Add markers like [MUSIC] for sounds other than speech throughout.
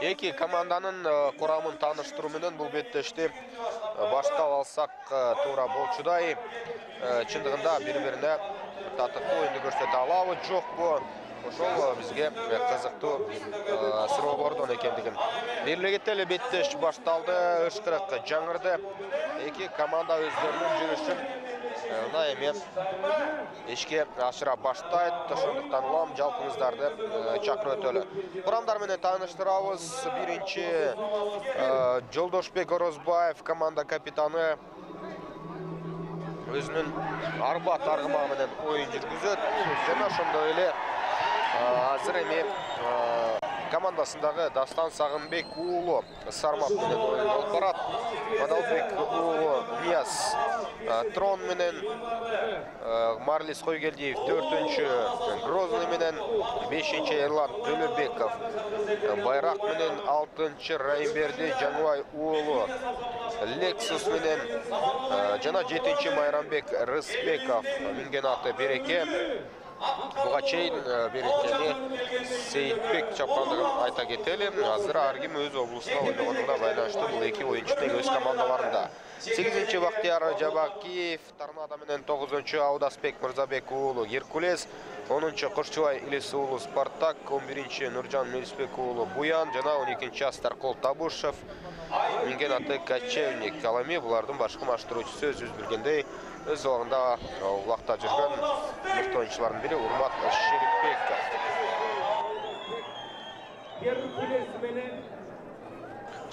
эки команданын э, курамын тааныштыруу менен бул беттешти э, баштап алсак э, туура болчудай чындыгында бири бирине татыктуу оюнду көрсөтө алабы жокпу ошол бизге кызыктуу суроолордон экендигин бери кетели беттеш башталды ышкырык жаңырды. Эки команда өздөрүнүн жүрүшүн мына эми ишке ашыра баштайт ошондуктан улам жалпыңыздарды чакырып өтөлү курамдар менен тааныштырабыз биринчи жолдошбек орозбаев команда капитаны өзүнүн арбат аргымагы менен оюн жүргүзөт жана ошондой эле азыр эми командасындагы дастан сагынбек уулу сармат менен оюн алып барат адалбек уулу нияз трон менен марлис койгелдиев төртүнчү грозный менен бешинчи эрлан төлөбеков байрак менен алтынчы райымберди жаңыбай уулу лексус менен жана жетинчи майрамбек рысбеков минген аты береке буга чейин берекени сейитбек чапкандыгын айта кетели азыр ар ким өз облусунда ойногонуна байланыштуу бул эки оюнчу тең өз командаларында. Сегизинчи бактияр жабакиев торнадо менен тогузунчу аудасбек мырзабек уулу геркулес онунчу кошчубай илис уулу спартак он биринчи нуржан мелисбек уулу буян жана он экинчи астаркол табушев минген аты кочевник ал эми булардын башкы маштыруучусу өзүбүз билгендей өз убагында улакта жүргөн мыкты оюнчулардын бири урмат шерипбеков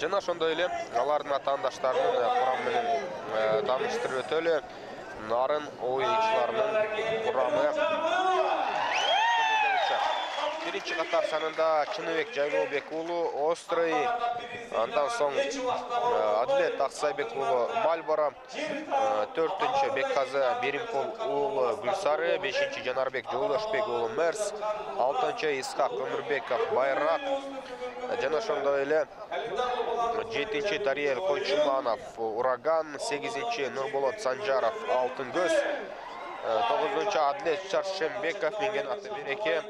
жана ошондой эле алардын атаандаштарынын курамы менен тааныштырып өтөлү нарын оюнчуларынын курамы биринчи катар санында чыныбек жайлообек уулу острый андан соң адилет аксайбек уулу мальборо төртүнчү бекказы беримкул уулу гүлсары бешинчи жанарбек жолдошбек уулу мерс алтынчы исхак өмүрбеков байрак жана ошондой эле жетинчи тариел койчуманов ураган сегизинчи нурболот санжаров алтын көз тогузунчу адилет чаршембеков минген аты береке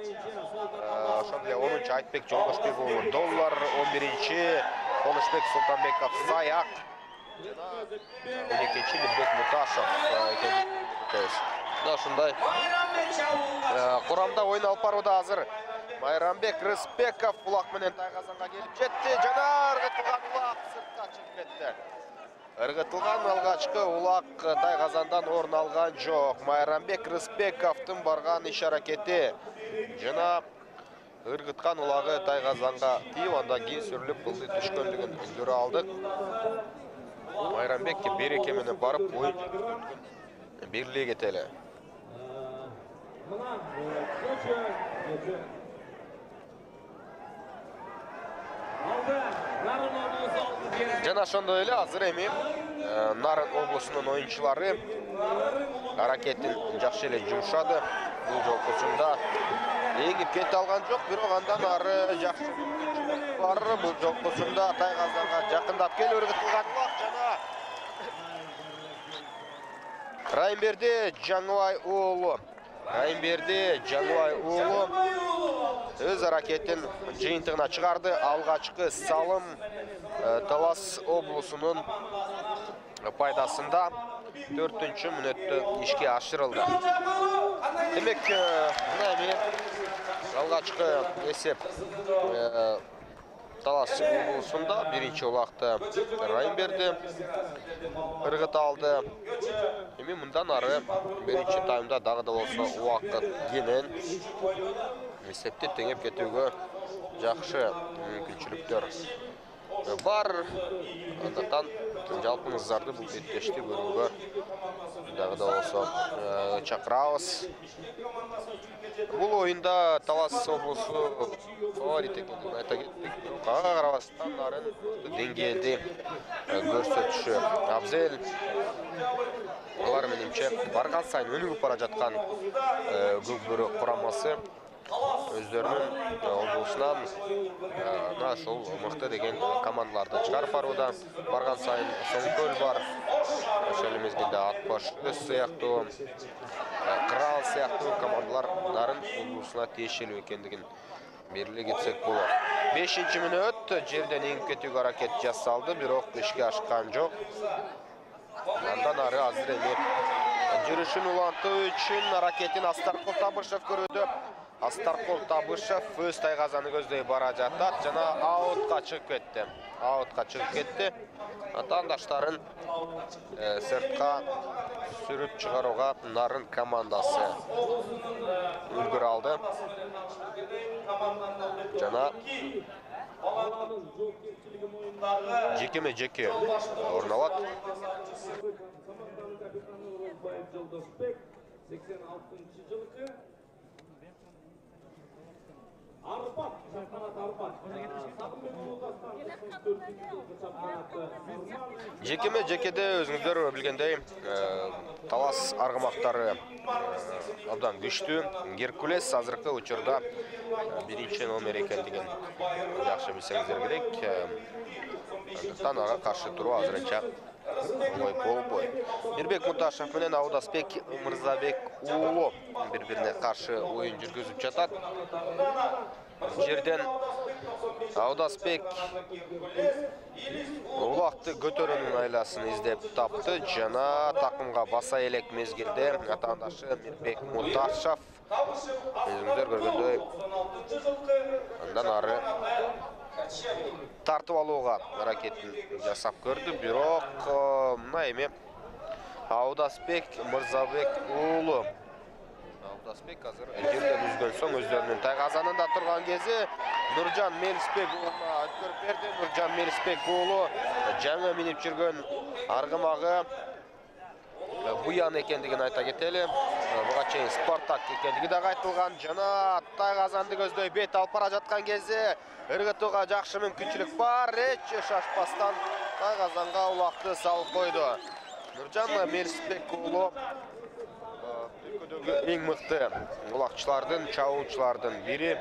ошондой онунчу айтбек жолдошбек уулу доллар он биринчи конушбек султанбеков саяк он экинчи мирбек муташев мына ушундай курамда оюн алып барууда азыр майрамбек рысбеков улак менен тайгазанга келип жетти жана ыргытылган улак сыртка чыгып кетти ыргытылган алгачкы улак тайгазандан орун алган жок майрамбек рысбековдун барган иш аракети жана ыргыткан улагы тайгазанга тийип андан кийин сүрүлүп кылды түшкөндүгүн көрө алдык майрамбек береке менен барып оюн бери кетели жана ошондой эле азыр эми нарын облусунун оюнчулары аракетин жакшы эле жумшады бул жолкусунда эңип кете алган жок бирок андан ары жакшы бар бул жолкусунда тайгазанга жакындап келип ыргытылган улак жана райымберди жаңыбай уулу райымберди жаңыбай уулу өз аракетин жыйынтыгына чыгарды алгачкы салым талас облусунун пайдасында төртүнчү мүнөттө ишке ашырылды демек мына эми алгачкы эсеп талас облусунда биринчи улакты райымберди ыргыта алды. Эми мындан ары биринчи таймда дагы да болсо убакыт кенен эсепти теңеп кетүүгө жакшы мүмкүнчүлүктөр бар. Андыктан жалпыңыздарды бул беттешти көрүүгө дагы да болсо чакырабыз. Бул оюнда талас облусу фаворит экендигин айта кеттик. Бирок ага карабастан нарын деңгээлди көрсөтүшү. Абзел алар менимче барган сайын өнүгүп бара жаткан көк бөрү курамасы өздөрүнүн облусунан мына ушул мыкты деген командаларды чыгарып барууда барган сайын соңкөл бар ошол эле мезгилде ат баш өз сыяктуу кырал сыяктуу командалар нарын облусуна тиешелүү экендигин Бирлик кетсек болот. 5 мүнөт жерден эңип кетүүгө аракет жасалды, бирок ишке ашкан жок. Андан ары азыр эми жүрүшүн улантуу үчүн аракетин Астаркул Табышев көрүүдө. Астаркул Табышев өз тайгазаны көздөй бара жатат жана аутка чыгып кетти. Аутка чыгып кетти. Атаандаштарын сыртка сүрүп чыгарууга Нарын командасы үлгүрө алды. Жана жекеме жеке орун алат. Жолдошбек 86-жылкы Арпат, Жекеме жекеде өзүңүздөр билгендей, талас аргымактары абдан күчтүү. Геркулес азыркы учурда биринчи номер экендигин жакшы билсеңиздер керек. Андыктан ага каршы туруу азырынча оңой болбойт. Мирбек Муташев менен Аудасбек Мырзабек уулу бири-бирине каршы оюн жүргүзүп жатат. Жерден Аудасбек улакты көтөрүүнүн айласын издеп тапты жана такымга баса элек мезгилде атаандашы Мирбек Муташев өзүңүздөр көргөндөй андан ары тартып алууга аракетин жасап көрдү бирок мына эми Аудасбек Мырзабек уулу Аудасбек азыр жерден үзгөн соң өздөрүнүн тайгазанында турган кези Нуржан Мелисбек уулуна өткөрүп берди. Нуржан Мелисбек уулу жаңы минип жүргөн аргымагы Буян экендигин айта кетели. Буга чейин Спартак экендиги да айтылган жана тайгазанды көздөй бет алып бара жаткан кезде ыргытууга жакшы мүмкүнчүлүк бар. Эч шашпастан тайгазанга улакты салып койду. Нуржан Мелисбек эң мыкты улакчылардын, чабуучулардын бири.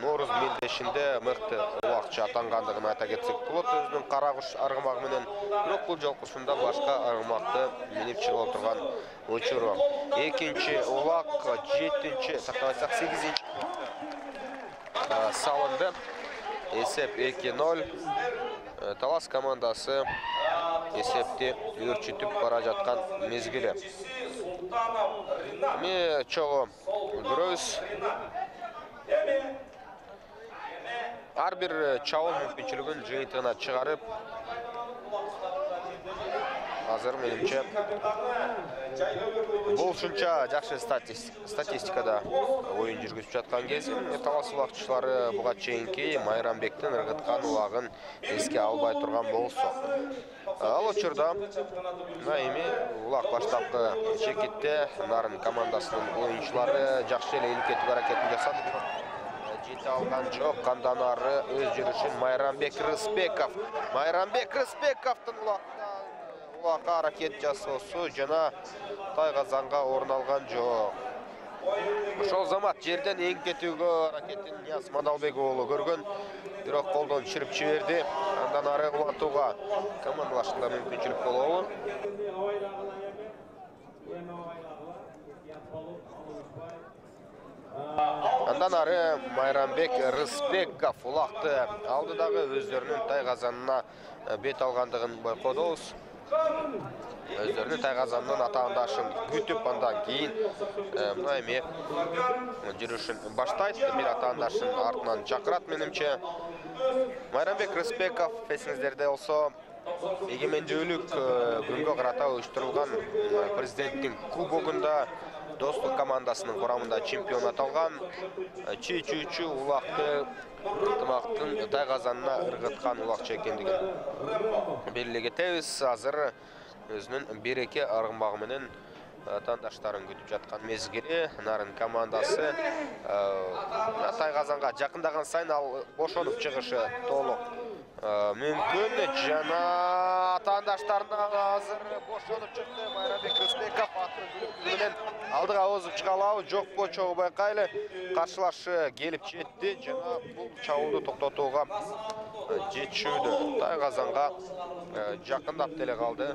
Норuz мелдешинде мыкты улакчы атангандыгын айта кетсек болот. Өзүнүн кара куш аргымагы менен бирок бул жолкусунда башка аргымакты минип чыгып отурган учуру. Экинчи улак, жетинчи, сактабайсак, сегизинчи салынды. Эсеп 2-0. Талас командасы эсепти өрчүтүп бара жаткан мезгили. Эми чогуу көрөбүз. Ар бир чабуул мүмкүнчүлүгүн жыйынтыгына чыгарып азыр менимче бул ушунча жакшы статистикада оюн жүргүзүп жаткан кез талас улакчылары буга чейинки майрамбектин ыргыткан улагын эске албай турган болсо ал учурда мына эми улак баштапкы чекитте нарын командасынын оюнчулары жакшы эле илип кетүүгө аракетин жасады жете алган жок андан ары өз жүрүшүн майрамбек рыспеков майрамбек улак улакка аракет жасоосу жана орун алган жок ошол замат жерден эңип кетүүгө аракетин нияз мадалбек уулу көргөн бирок колдон чирip жиберди андан ары улантууга командалашканда мүмкүнчүлүк болобу андан ары майрамбек рыспеков улакты алды дагы өздөрүнүн тайгазанына бет алгандыгын байкодобуз өздөрүнүн тайгазанынын атаандашын күтүп андан кийин мына эми жүрүшүн баштайт бир атаандашын артынан чакырат менимче майрамбек рыспеков эсиңиздерде болсо эгемендүүлүк күнгө карата уюштурулган президенттин кубогунда достук командасынын курамында чемпионат алган чечүүчү улакты ынтымактын тайгазанына ыргыткан улакчы экендигин белгилей кетебиз азыр өзүнүн береке аргымагы менен атаандаштарын күтүп жаткан мезгили нарын командасы тайгазанга жакындаган сайын ал бошонуп чыгышы толук мүмкүн жана атаандаштарынан азыр бошонуп чыкты майрамбек рыспеков менен алдыга озуп чыга алабы жокпу чогуу байкайлы каршылашы келип жетти жана бул чабуулду токтотууга жетишүүдө тайгазанга жакындап деле калды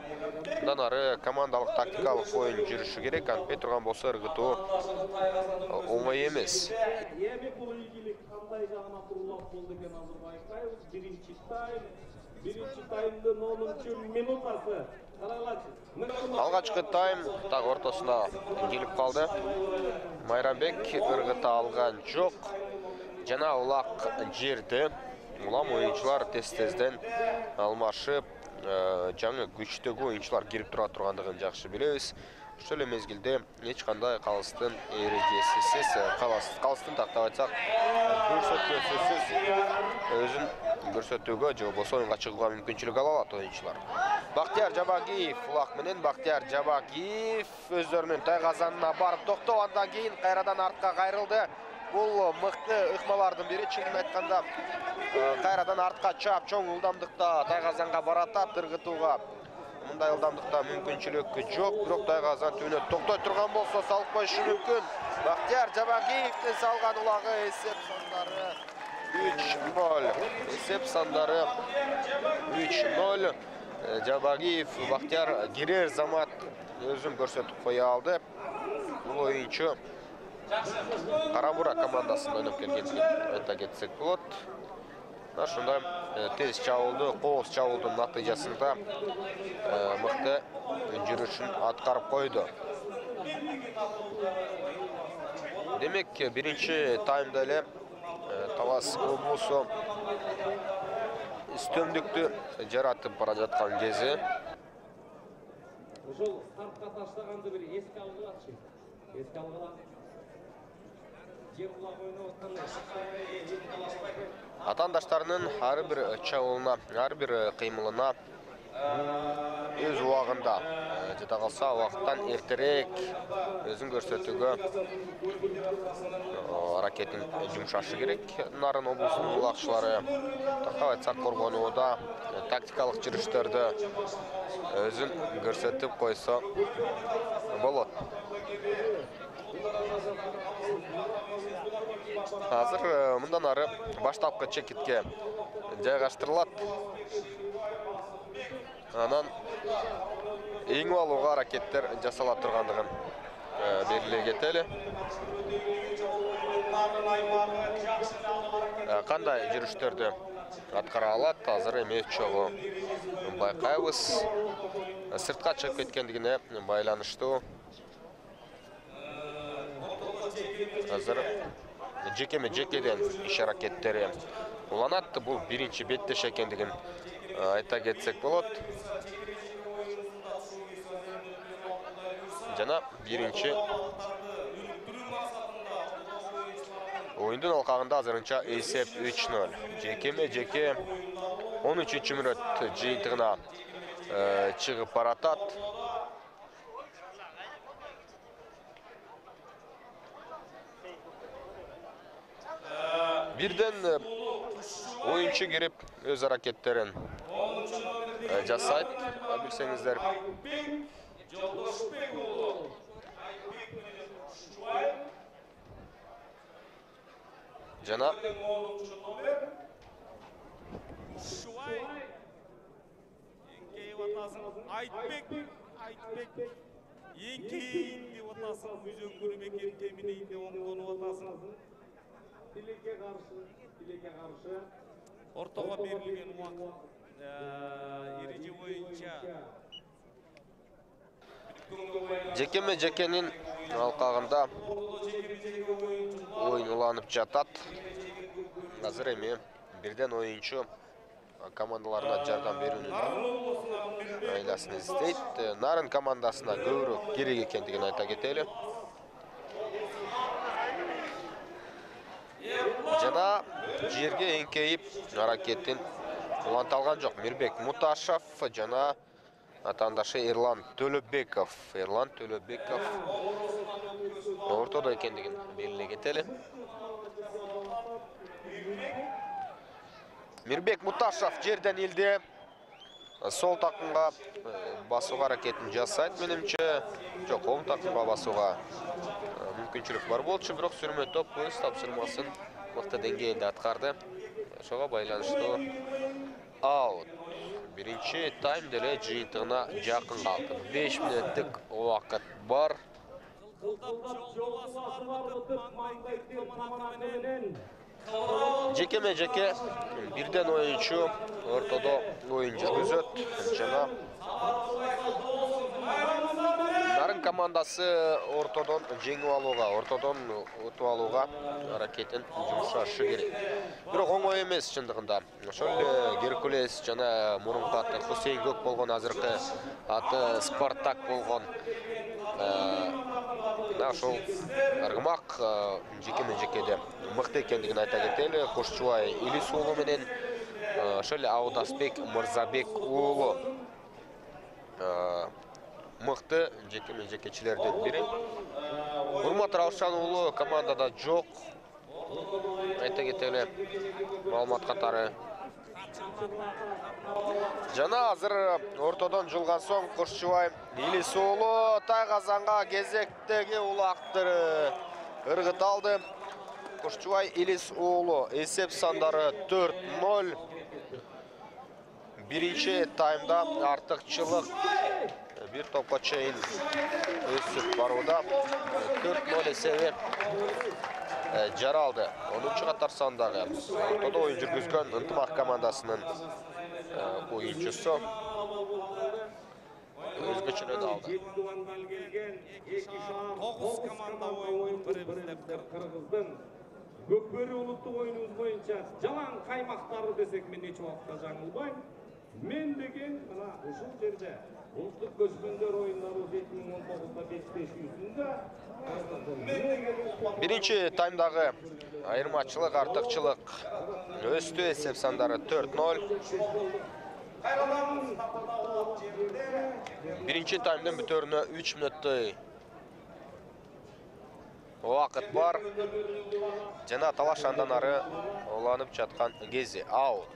андан ары командалык тактикалык оюн жүрүшү керек антпей турган болсо ыргытуу оңой эмес биринчи тайм биринчи таймдын онунчу минутасы. Алгачкы тайм так ортосуна келип калды. Майрамбек ыргыта алган жок. Жана улак жерде улам оюнчулар тез тезден алмашып э, жаңы күчтөгү оюнчулар кирип тура тургандыгын жакшы билебиз ошол эле мезгилде эч кандай калыстын эрежесисиз калыстын тактап айтсак көрсөтмөсүсүз өзүн көрсөтүүгө же болбосо оюнга чыгууга мүмкүнчүлүк ала алат оюнчулар. Бактияр жабагиев улак менен. Бактияр жабагиев өздөрүнүн тайгазанына барып токтоп андан кийин кайрадан артка кайрылды. Бул мыкты ыкмалардын бири. Чынын айтканда э, кайрадан артка чаап чоң ылдамдыкта тайгазанга баратат ыргытууга мындай ылдамдыкта мүмкүнчүлүк жок бирок тайгазан түбүнө токтой турган болсо салып коюшу мүмкүн бактияр жабагиевдин салган улагы эсеп сандары үч ноль эсеп сандары үч ноль жабагиев бактияр кирер замат өзүн көрсөтүп кое алды. Бул оюнчу кара бура командасында ойноп келгендигин айта кетсек болот э, тез чабуулду кооз чабуулдун натыйжасында э, мыкты жүрүшүн аткарып койду демек биринчи таймда эле талас облусу үстөмдүктү жаратып бара жаткан кези ошол стартка атаандаштарынын ар бир чабуулуна ар бир кыймылына өз убагында э, жада калса убакыттан эртерээк өзүн көрсөтүүгө э, аракетин жумшашы керек. Нарын облусунун улакчылары тактап айтсак коргонууда э, тактикалык жүрүштөрдө өзүн көрсөтүп койсо болот. Азыр мындан ары баштапкы чекитке жайгаштырылат анан эңип алууга аракеттер жасала тургандыгын белгилей кетели кандай жүрүштөрдү аткара алат азыр эми чогуу байкайбыз сыртка чыгып кеткендигине байланыштуу азыр жекеме жекеден иш аракеттери уланат бул биринчи беттеш экендигин айта кетсек болот. Жана биринчи оюндун алкагында азырынча эсеп үч ноль жекеме жеке он үчүнчү мүнөт жыйынтыгына чыгып баратат. Бирден оюнчу кирип өз аракеттерин жасайт билсеңиздер жолдошбек уулу жана Шуай. Еңкейіп атасын. Айтбек. Айтбек. Еңкейін деп атасын. Үзөңгүрү бекер теминейін деп оңдонуп атасын. Тилекке каршы тилекке каршы. Ортоға берілген уақыт ереже бойынша жекеме жекенин алкагында оюн уланып жатат. Азыр эми бирден оюнчу командаларына жардам берүүнүн айласын издейт. Нарын командасына көбүрөөк керек экендигин айта кетели жана жерге аракетин уланта алган жок. Мирбек муташев жана атаандашы эрлан төлөбеков. Эрлан төлөбеков ортодо экендигин белгилей кетели. Мирбек муташев жерден илди сол такымга басууга аракетин жасайт менимче. Жок оң такымга басууга мүмкүнчүлүк бар болчу бирок сүрмө топ өз тапшырмасын мыкты деңгээлде аткарды ошого байланыштуу аут. Биринчи тайм деле жыйынтыгына жакын калды беш мүнөттүк убакыт бар. Жекеме жеке бирден оюнчу ортодо оюн жүргүзөт жана нарын командасы ортодон жеңип алууга ортодон утуп алууга аракетин жумшашы керек. Бирок оңой эмес чындыгында ошол эле геркулес жана мурунку аты хусейн көк болгон азыркы аты спартак болгон. Мына ошол ыргымак жекеме жекеде мыкты экендигин айта кетели. Кушчубай илис уулу менен э, ошол эле аудасбек мырзабек уулу э, мыкты жекеме жекечилердин бири урмат раушан уулу командада жок айта кетели маалымат катары. Жана азыр ортодон жулган соң кушчубай илис уулу тайгазанга кезектеги улактыры ыргыт алды. Илис уулу эсеп сандары 4-0 биринчи таймда артыкчылык бир топко чейин өсүп барууда 4-0 эсеби э, жаралды 10 катар сандагы ортодо оюн жүргүзгөн ынтымак командасынын оюнчусу өзгөчөлөдү алды Тогуз команда улуттук оюнубуз боюнча жалаң каймактары десек мен эч убакта жаңылбайм мен деген мына ушул жерде улуттук көчкөндөр оюндарыбыз эки миң он тогузда беттешүүсүндө биринчи таймдагы айырмачылык артыкчылык өстү эсеп сандары 4-0 биринчи таймдын бүтөрүнө 3 мүнөттөй убакыт бар. Жана талаш андан ары уланып жаткан кези аут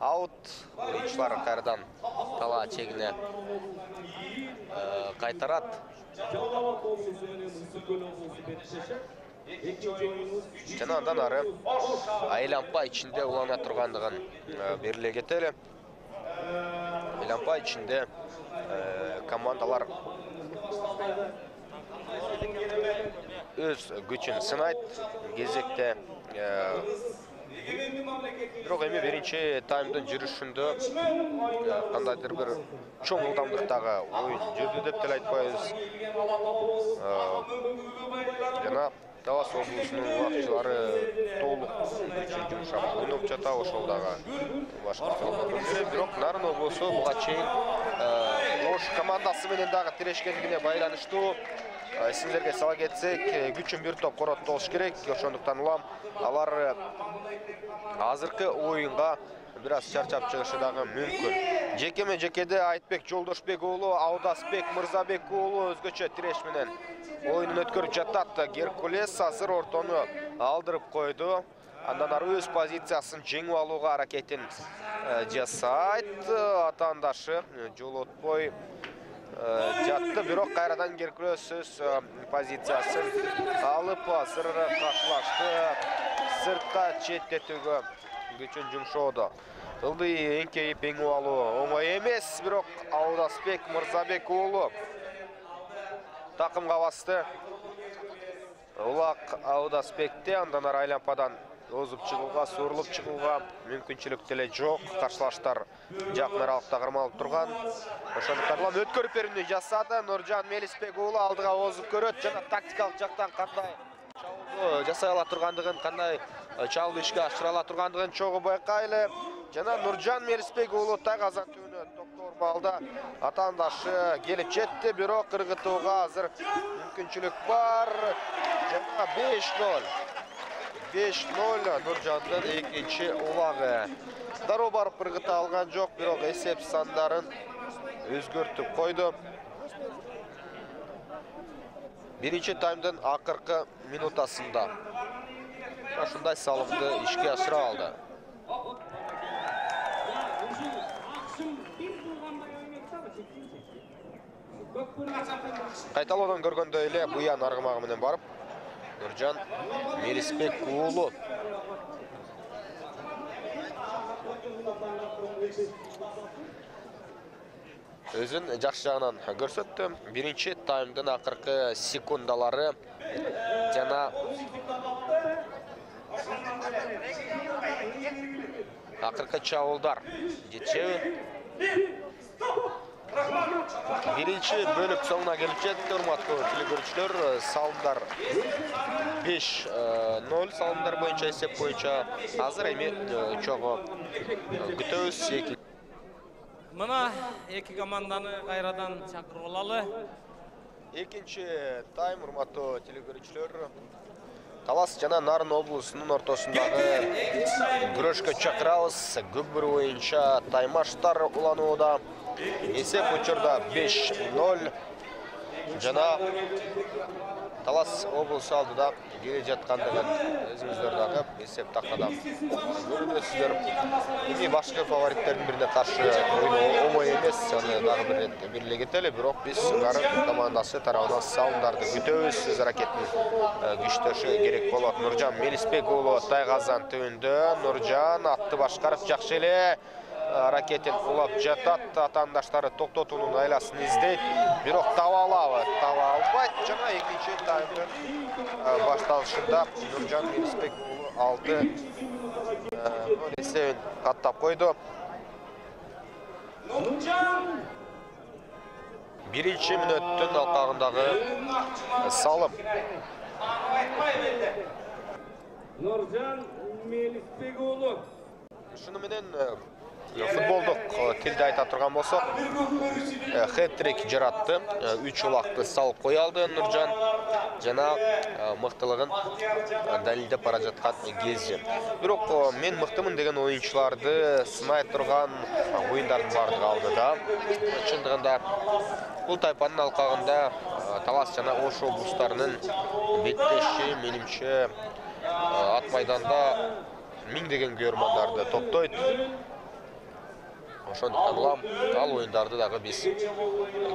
аут э, ысык көл облусу беттешет экинчи оюнубуз жана андан ары айлампа ичинде улана тургандыгын э, белгилей кетели. Айлампа ичинде э, командалар өз күчүн сынайт. Кезекте э, бирок эми биринчи таймдын жүрүшүндө э, кандайдыр бир чоң ылдамдыктагы оюн жүрдү деп деле айтпайбыз. Э, жана талас облусунун убакчылары толук күчүн жумшап ойноп жатат ошол дагы башкыртып бирок нарын облусу буга чейин э, ош командасы менен дагы тирешкендигине байланыштуу сиздерге сала кетсек э, күчүн бир топ корот болуш керек. Ошондуктан улам алар э, азыркы оюнга бир аз чарчап чыгышы дагы мүмкүн. Жекеме жекеде айтбек жолдошбек уулу аудасбек мырзабек уулу өзгөчө тиреш менен оюнун өткөрүп жатат. Геркулес азыр ортону алдырып койду. Андан ары өз позициясын жеңип алууга аракетин э, жасайт. Атаандашы э, жолотпой э, жатты бирок кайрадан геркулес өз позициясын алып азыр каршылашты сыртка четтетүүгө күчүн жумшоодо ылдый эңкейип эңип алуу оңой эмес бирок аудасбек мырзабек уулу такымга басты улак аудасбекте андан ары айлампадан озуп чыгууга суурулуп чыгууга мүмкүнчүлүк деле жок каршылаштар жакын аралыкта кармалып турган ошондуктан улам өткөрүп берүүнү жасады. Нуржан мелисбек уулу алдыга озуп көрөт жана тактикалык жактан кандай чабуул жасай ала тургандыгын кандай э, чабуул ишке ашыра ала тургандыгын чогуу байкайлы жана нуржан мелисбек уулу тайгазан түбүнө токтор балда атаандашы келип жетти бирок ыргытууга азыр мүмкүнчүлүк бар. Жана беш ноль беш ноль нуржандын экинчи улагы дароо барып ыргыта алган жок бирок эсеп сандарын өзгөртүп койду биринчи таймдын акыркы минутасында ушундай салымды ишке ашыра алды ушул акшым бир туугандай ойноттабы көкбөрү кайталоодон көргөндөй эле буян аргымагы менен барып нуржан мелисбек уулу өзүн жакшы жагынан көрсөттү биринчи таймдын акыркы секундалары жана акыркы чабуулдар жетишеби биринчи бөлүк соңуна келип жетти урматтуу телекөрүүчүлөр салымдар беш ноль салымдар боюнча эсеп боюнча азыр эми чогуу күтөбүз эки мына эки команданы кайрадан чакырып алалы экинчи тайм урматтуу телекөрүүчүлөр талас жана нарын облусунун ортосундагы күрөшкө чакырабыз көкбүрү боюнча таймаштар уланууда эсеп учурда беш ноль. Жана талас облусу алдыда келе жаткандыгын өзүңүздөр дагы эсеп тактада көрүнөсүздөр эми башкы фавориттердин бирине каршы ойноо оңой эмес. Аны дагы бир ирет белгилей эле кетели. Бирок биз нарын командасы тарабынан салымдарды күтөбүз. Өз аракетин күчтөшү керек болот. Нуржан мелисбек уулу тайгазан түбүндө нуржан атты башкарып жакшы эле аракетин улап жатат атаандаштары токтотуунун айласын издейт. Бирок таба алабы таба албайт жана экинчи таймдын башталышында нуржан мелисбек уулу алты ноль эсебин каттап койду. Биринчи мүнөттүн алкагындагы салым. Нуржан мелисбек уулу ушуну менен футболдук тилде айта турган болсок хеттрик жаратты. Үч улакты салып кое алды нуржан. Жана мыктылыгын далилдеп бара жаткан кези бирок мен мыктымын деген оюнчуларды сынай турган оюндардын баардыгы алдыда чындыгында бул тайпанын алкагында талас жана ош облустарынын беттеши менимче ат майданда миңдеген көрөрмандарды топтойт. Ошондуктан улам ал оюндарды дагы биз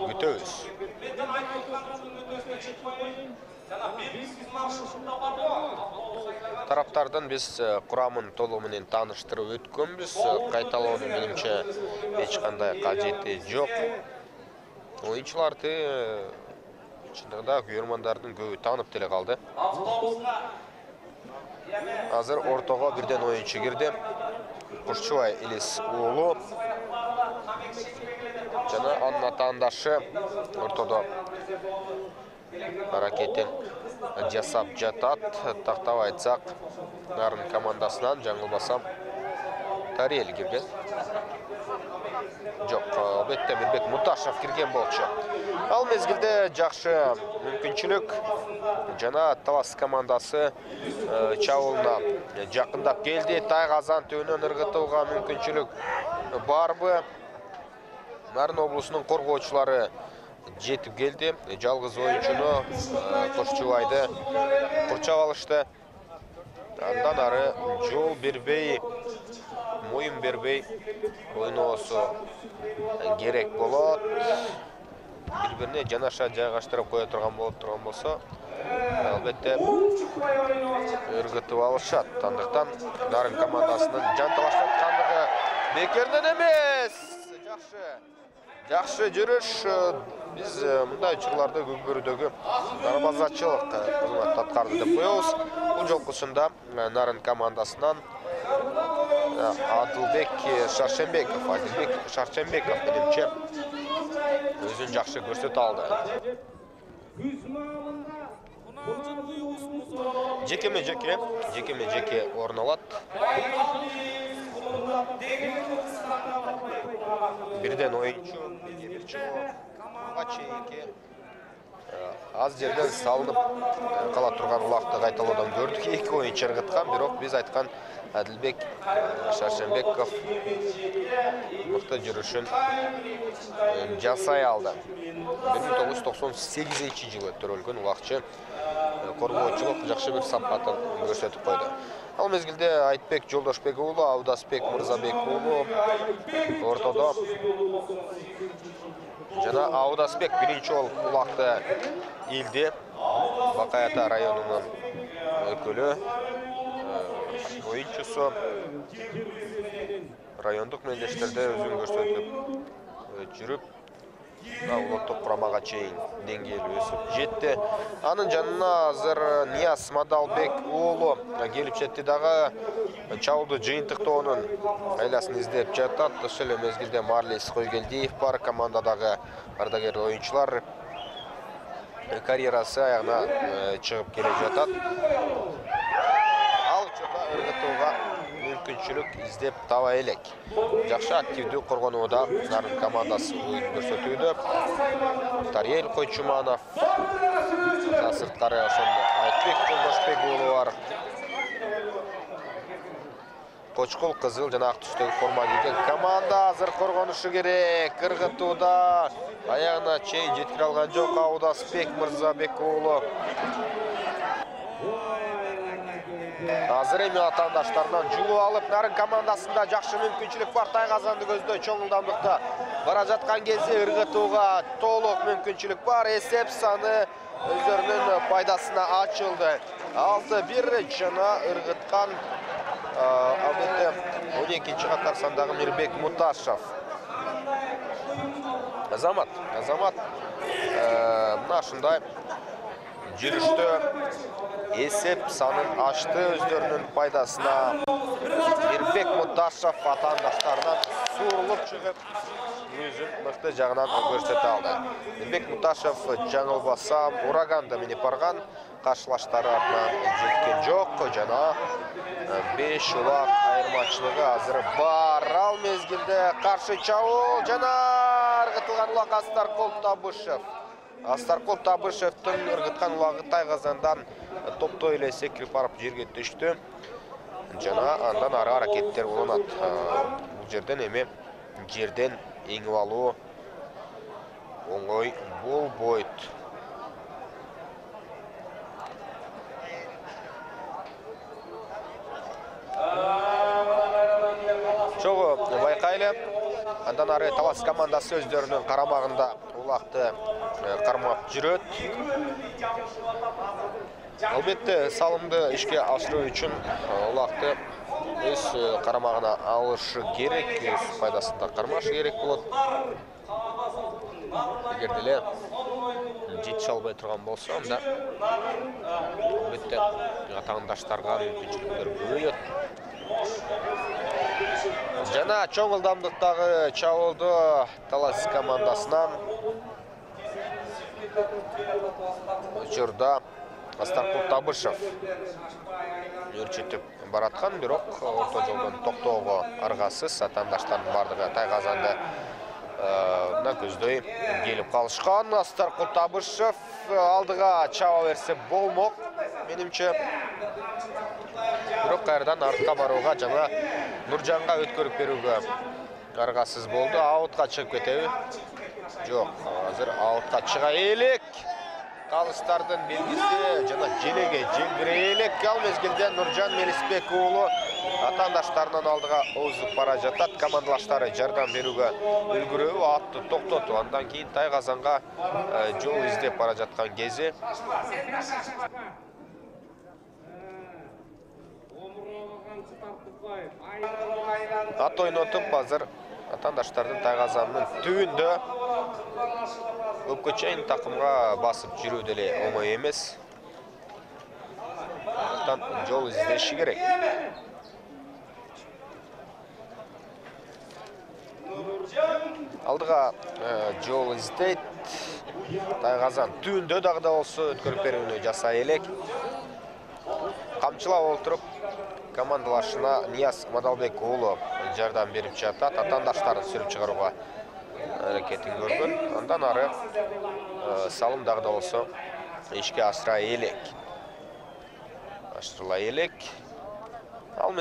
күтөбүз. Тараптардын биз курамын толугу менен тааныштырып өткөнбүз. Кайталоонун менимче эч кандай кажети жок. Оюнчуларды чындыгында көрөрмандардын көбү таанып деле калды. Азыр ортого бирден оюнчу кирди кушчубай илис уулу. Жана анын атаандашы ортодо аракетин жасап жатат. Тактап айтсак нарын командасынан жаңылбасам тариел кирген жок албетте мирбек муташев кирген болчу. Ал мезгилде жакшы мүмкүнчүлүк жана талас командасы чабуулуна жакындап келди. Тайгазан түбүнөн ыргытууга мүмкүнчүлүк барбы? Нарын облусунун коргоочулары жетип келди. Жалгыз оюнчуну кошчубайды курчап алышты. Андан ары жол бербей моюн бербей ойноосу керек болот. Бири бирине жанаша жайгаштырып кое турган болуп турган болсо албетте ыргытып алышат андыктан нарын командасынын жанталашаткандыгы бекерден эмес жакшы жакшы жүрүш биз мындай учурларда көкбөрүдөгү дарбазачылык кызмат аткарды деп коебуз бул жолкусунда нарын командасынан адылбек шаршенбеков адилбек шаршенбеков менимче өзүн жакшы көрсөтө алды жекеме жеке жекеме жеке орун алат бирден оюнчу бир чыгууга чейинки аз жерден салынып кала турган улакты кайталоодон көрдүк эки оюнчу ыргыткан бирок биз айткан адилбек шаршенбеков мыкты жүрүшүн жасай алды бир миң тогуз жүз токсон сегизинчи жылы төрөлгөн улакчы коргоочулук жакшы бир сапатын көрсөтүп койду ал мезгилде айтбек жолдошбек уулу абдасбек мырзабек уулу ортодо жана абдасбек биринчи болуп улакты илди бакай ата районунун өкүлү оюнчусу райондук мелдештерде өзүн көрсөтүп жүрүп улуттук курамага чейин деңгээли өсүп жетти. Анын жанына азыр нияз мадалбек уулу келип жетти. Дагы чабуулду жыйынтыктоонун айласын издеп жатат. Ошол эле мезгилде марлис койгелдиев бар командадагы ардагер оюнчулар карьерасы аягына э, чыгып келе жатат мүмкүнчүлүк издеп таба элек жакшы активдүү коргонууда нарын командасы оюн көрсөтүүдө тариел койчуманов сырткары ошондо айтбек жолдошбек уулу бар кочкул кызыл жана ак түстөгү форма кийген команда азыр коргонушу керек ыргытууда аягына чейин жеткире алган жок аудасбек мырзабек уулу азыр эми атаандаштарынан жулуп алып нарын командасында жакшы мүмкүнчүлүк бар тайгазанды көздөй чоң ылдамдыкта бара жаткан кезде ыргытууга толук мүмкүнчүлүк бар эсеп саны өздөрүнүн пайдасына алты бир жана ыргыткан албетте он экинчи катар сандагы мирбек муташев азамат азамат мына жүрүштө эсеп санын ачты өздөрүнүн пайдасына мирбек муташев атаандаштарынан суурулуп чыгып өзүн мыкты жагынан көрсөтө алды мирбек муташев жаңылбасам ураганды минип барган каршылаштары артынан жеткен жок жана беш улак айырмачылыгы азыр бар ал мезгилде каршы чабуул жана ыргытылган улак астаркул табышев астаркул табышевдин ыргыткан улагы тайгазандан топтой эле секирип барып жерге түштү. Жана андан ары аракеттер уланат бул жерден эми жерден эңип алуу оңой болбойт. Чогуу байкайлы андан ары талас командасы өздөрүнүн карамагында улакты кармап жүрөт албетте салымды ишке ашыруу үчүн улакты өз карамагына алышы керек өз пайдасында кармашы керек эгер деле жетише албай турган болсо анда албетте атаандаштарга мүмкүнчүлүктөр көбөйөт жана чоң ылдамдыктагы чабуулду талас командасынан учурда астаркул табышев өөрчүтүп бараткан бирок орто жолдон токтоого аргасыз атаандаштардын баардыгы тайгазанды көздөй келип калышкан. Астаркул табышев алдыга чаба берсе болмок менимче. Бирок кайрадан артка барууга жана нуржанга өткөрүп берүүгө аргасыз болду. Аутка чыгып кетеби? Жок азыр аутка чыга элек. Калыстардын белгиси жана желеге жеңдире элек. Ал мезгилде нуржан мелисбек уулу атаандаштарынын алдыга озуп бара жатат. Командалаштары жардам берүүгө үлгүрөбү атты токтотуп андан кийин тайгазанга жол издеп бара жаткан кези ат ойнотуп азыр атаандаштардын тайгазанынын түбүндө көпкө чейин такымга басып жүрүү деле оңой эмес. Андыктан жол издеши керек. Алдыга жол издейт. Тайгазан түбүндө дагы да болсо өткөрүп берүүнү жасай элек. Камчылап олтуруп командалашына Нияз Мадалбек уулу жардам берип жатат. Атаандаштарын сүрүп чыгарууга аракетин көргөн. Андан ары салым дагы да болсо ишке ашыра элек. Ашырыла элек. Ал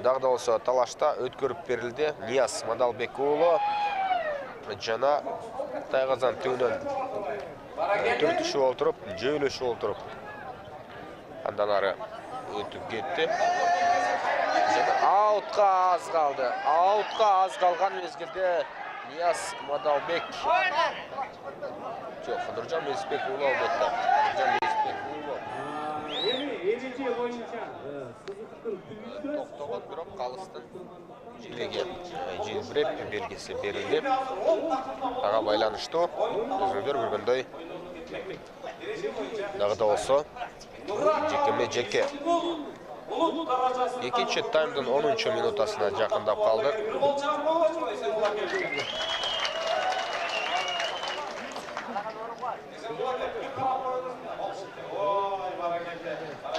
дагы да болсо талашта өткөрүп берилди. Нияз Мадалбек уулу жана Тайгазан түбүнөн түртүшүп олтуруп, жөйлөшүп олтуруп андан ары өтүп кетти жана аутка аз калды аутка аз калган мезгилде нияз мадалбек. Жок нуржан мелисбек уулу албетте нуржан мелисбек уулу эми элүү нәтиже боюнча сызыктын түбүндө токтогон бирок калыстын жилеге желбиреп белгиси жекеме жеке экинчи таймдын онунчу минутасына жакындап калдык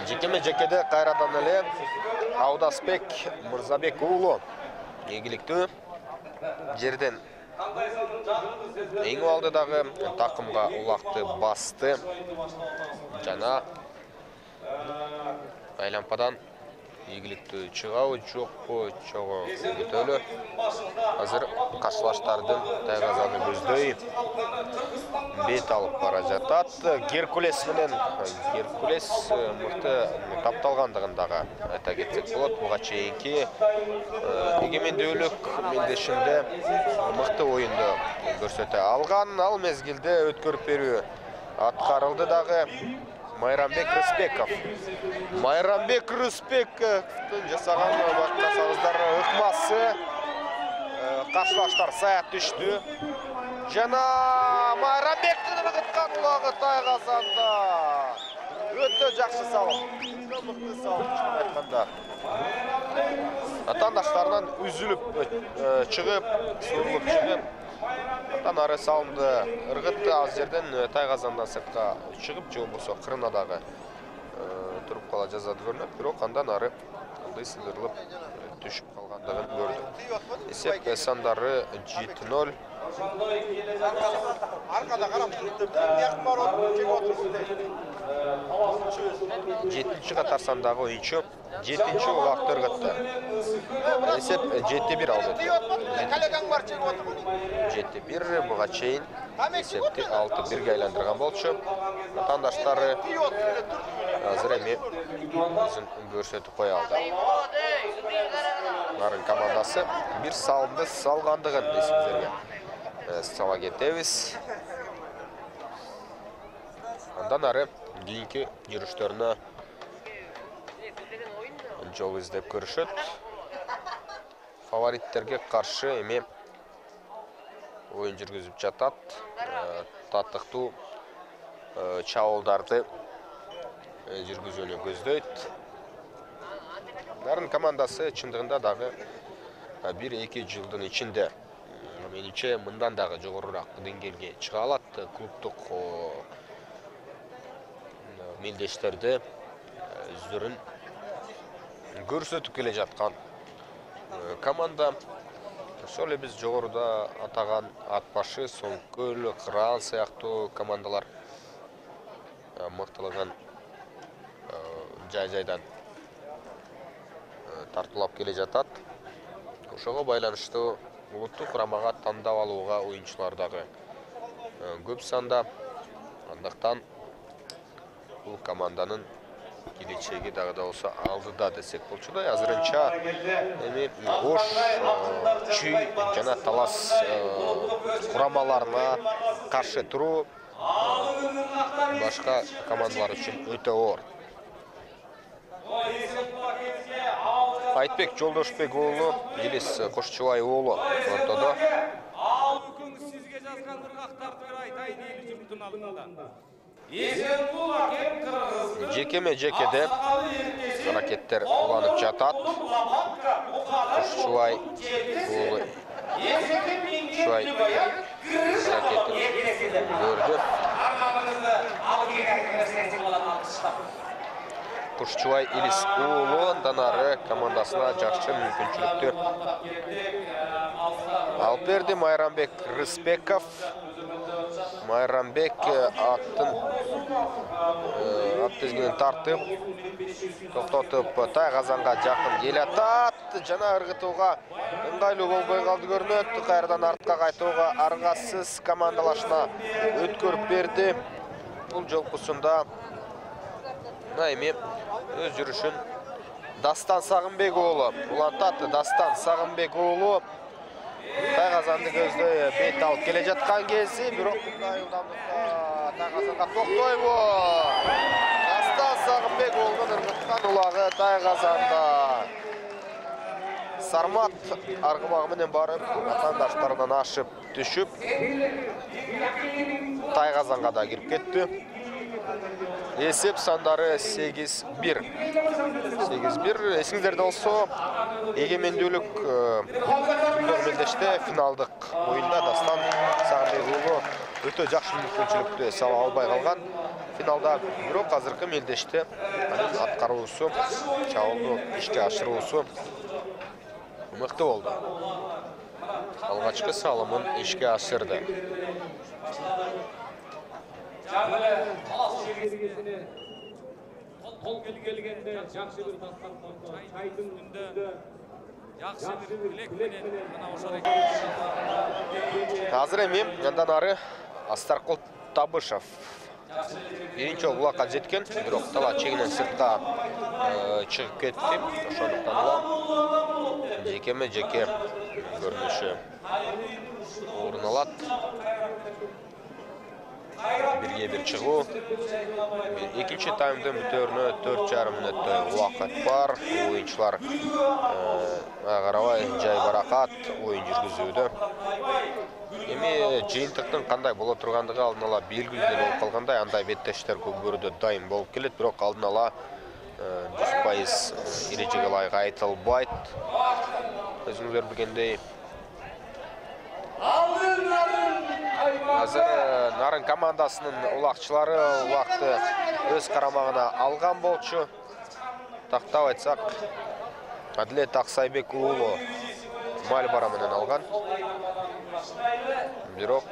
жекеме жекеде кайрадан эле аудасбек мырзабек уулу ийгиликтүү жерден эң алдыдагы такымга улакты басты жана айлампадан ийгиликтүү чыгабы жокпу чогуу күтөлү азыр каршылаштардын тайгазаны көздөй бет алып бара жатат. Геркулес менен геркулес э, мыкты тапталгандыгын дагы айта кетсек болот. Буга чейинки э, эгемендүүлүк мелдешинде мыкты оюнду көрсөтө алган. Ал мезгилде өткөрүп берүү аткарылды дагы. Майрамбек рысбеков. Майрамбек рысбековдун жасаган байкасаңыздар ыкмасы. Каршылаштар саят түштү. Жана майрамбектин ыргыткан улагы тайгазанда өтө жакшы салым. Өтө чынын айтканда. Атаандаштарынан үзүлүп э, чыгып сурулуп чыгып андан ары салымды ыргытты ал жерден э, тайгазандан сыртка чыгып же болбосо кырына дагы э, туруп кала жаздады көрүнөт бирок андан ары ылдый сыдырылып э, түшүп калгандыгын көрдүк эсеп сандары жети ноль Arkada qarab turibdi. Yaqin borib chekib o'tiribdi. жетинчи катар сандагы оюнчу жетинчи убакытты ыргытты эсеп жети бир алды Kalegang бар чекіп отырмын. жети бир буга чейин эсепти алты бирге айландырган болчу атаандаштары азыр эми өзүн көрсөтүп кое алды нарын командасы бир салымды салгандыгын эсиңиздерге э, сала кетебиз. Андан ары кийинки жүрүштөрүнө жол издеп көрүшөт. Фавориттерге каршы эми оюн жүргүзүп жатат. Э, татыктуу э, чабуулдарды жүргүзүүнү көздөйт. Нарын командасы чындыгында дагы бир эки жылдын ичинде м, менимче мындан дагы жогорураак деңгээлге чыга алат клубдук о, мелдештерде э, өздөрүн көрсөтүп келе жаткан э, команда. Ошол эле биз жогоруда атаган ат башы соңкөл кыран сыяктуу командалар э, мыктылыгын жай жайдан тартуулап келе жатат. Ошого байланыштуу улуттук курамага тандап алууга оюнчулар дагы э, көп санда андыктан бул команданын келечеги дагы да болсо алдыда десек болчу да. Азырынча эми ош э, чүй жана талас э, курамаларына каршы туруу э, башка командалар үчүн өтө оор. Айтбек жолдошбек уулу элис кошчубай уулу ортодо ал бир айтайын эл журттун алдында. Акен кыргыздын жекеме жекеде аракеттер уланып жатат. кушчубай уулу кушчубай аракетин көрдү кушчубай илис уулу андан ары командасына жакшы мүмкүнчүлүктү алып берди майрамбек рысбеков. Майрамбек э, аттын э, ат тартып токтотуп тайгазанга жакын келатат жана ыргытууга ыңгайлуу болбой калды көрүнөт кайрадан артка кайтууга аргасыз командалашына өткөрүп берди бул жолкусунда эми өз жүрүшүн дастан сагынбек уулу улантат дастан сагынбек уулу тайгазанды көздөй бет алып келе жаткан кези бирок мындай ылдамдыкта тайгазанга токтойбу дастан сагынбек уулунун ыргыткан улагы тайгазанда сармат аргымагы менен барып атаандаштарынан ашып түшүп тайгазанга да кирип кетти эсеп сандары 8-1 8-1 эсиңиздерде болсо эгемендүүлүк мелдеште финалдык оюнда дастан сагынбек уулу өтө жакшы мүмкүнчүлүктү эс ала албай калган. Финалда бирок азыркы мелдеште анын аткаруусу чабуулду ишке ашыруусу мыкты болду. Алгачкы салымын ишке ашырды Қол келгенде жақсы бір үстінде жақсы бір тілек менен мына ошол азыр эми андан ары астаркул табышев биринчи жолу булакка жеткен бирок талаа чегинен сыртка э, чыгып кетти ошондуктан улам жекеме жеке көрүнүшү орун алат бирге бир чыгуу. Экинчи таймдын бүтөөрүнө төрт жарым мүнөттөй убакыт бар. Оюнчулар ага карабай жай баракат оюн жүргүзүүдө. Эми жыйынтыктын кандай боло тургандыгы алдын ала белгилүү эле болуп калгандай андай беттештер көкбөрүдө дайым болуп келет. Бирок алдын ала жүз пайыз эрежеге ылайык айтылбайт. Өзүңүздөр билгендей э, нарын командасынын улакчылары убакты өз карамагына алган болчу. Тактап айтсак адилет аксайбек уулу мальбара менен алган бирок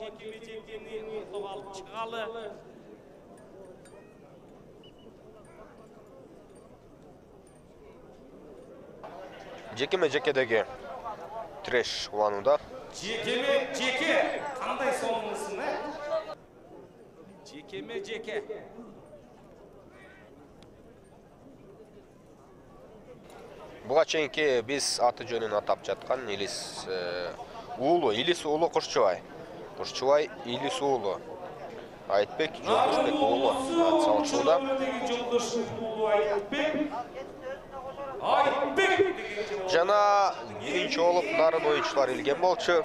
чекеме чекени ортого алып жекеме жекедеги треш уланууда жекеме жеке. Кандай соңуңсың э жекеме жеке. Буга чейинки биз аты жөнүн атап жаткан илис э, уулу. Илис уулу кушчубай кушчубай илис уулу. Айтбек жолдошбек уулу. Ат салышууда айтбек. Жана биринчи болуп нарын оюнчулары илген болчу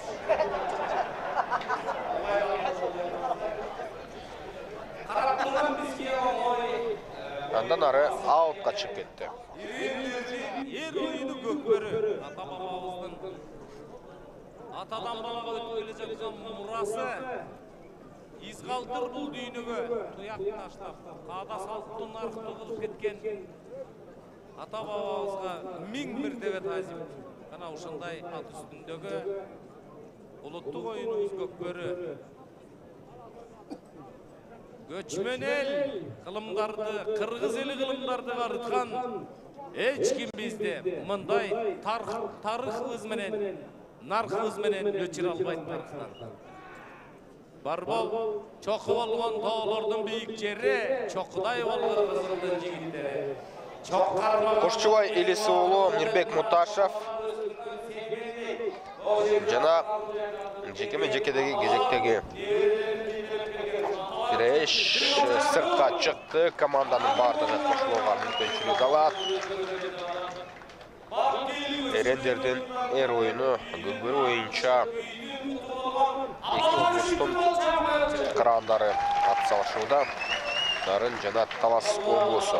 андан ары аутка чыгып кетти эр оюну көкбөрү ата бабабыздын атадан балага өтүп келе жаткан мурасы из калтыр бул дүйнөгө туяк таштап каада салттын арктуу кылып кеткен ата бабабызга миң мертебе таазим мына ушундай ат үстүндөгү улуттук оюнубуз көкбөрү көчмөн эл кылымдарды кыргыз эли кылымдарды карыткан эч ким бизди мындай тарыхыбыз менен наркыбыз менен өчүрө албайт тарыхтан. Барбол чоку болгон тоолордун бийик жери чокудай болгон кызылдын жигиттери кушчубай илис уулу мирбек муташев жана жекеме жекедеги кезектеги треш сыртка чыкты. Команданын баардыгы кошулууга мүмкүнчүлүк алат. Эрендердин эр оюну көкбөрү боюнча эки облустун кыраандары ат салышууда нарын жана талас облусу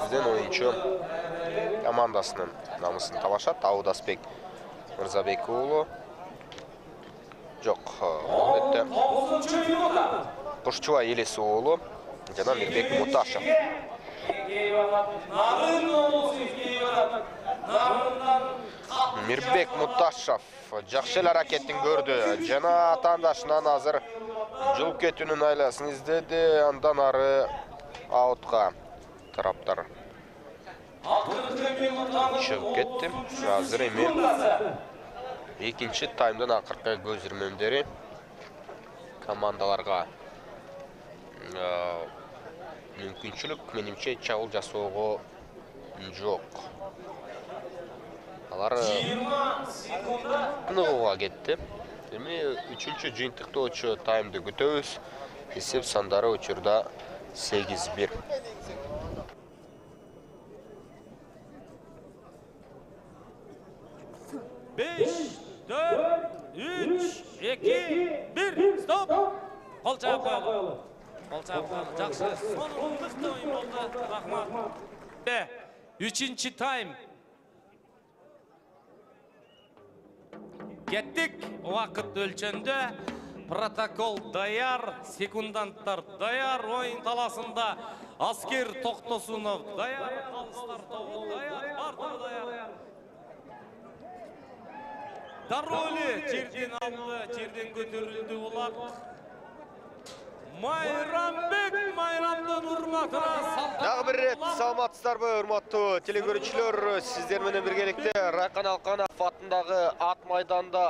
бизден оюнчу командасынын намысын талашат. Аудасбек мырзабек уулу жок албетте кушчубай элес уулу жана мирбек муташев. Мирбек муташев жакшы эле аракетин көрдү жана атаандашынан азыр жылып кетүүнүн айласын издеди. Андан ары аутка тараптар. Чыгып кетти азыр эми экинчи таймдын акыркы көз ирмемдери командаларга э, мүмкүнчүлүк менимче чабуул жасоого жок. Алар тыныгууга кетти. Эми үчүнчү жыйынтыктоочу таймды күтөбүз. Эсеп сандары учурда сегиз бир. Беш төрт үч эки бир стоп кол чаап коелу кол чаап коелу жакшы сонун мыкты оюн болду рахмат үчүнчү тайм кеттик убакыт өлчөндө протокол даяр секунданттар даяр оюн талаасында аскер токтосунов даяр калыстар тобу даяр баардыгы даяр дароо эле жерден алды жерден көтөрүлдү булак майрамбек майрамдын урматына салт дагы бир ирет саламатсыздарбы урматтуу телекөрүүчүлөр сиздер менен биргеликте райкан алканов атындагы ат майданда